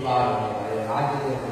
Lalu melihat.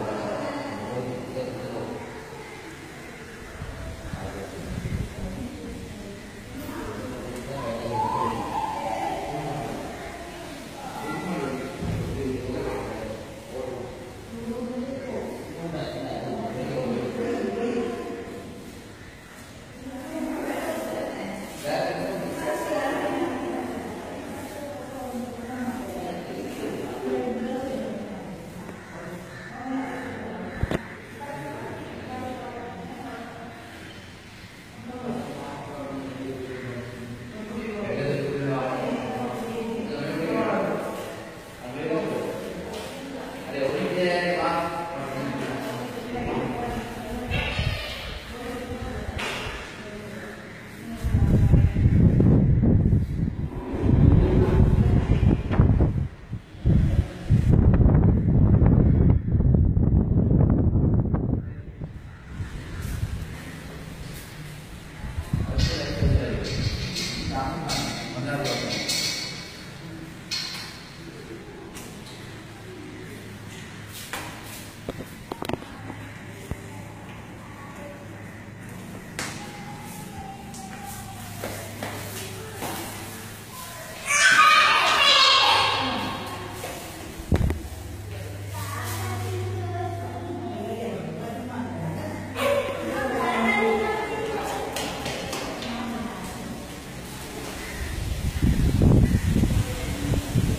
đều như thế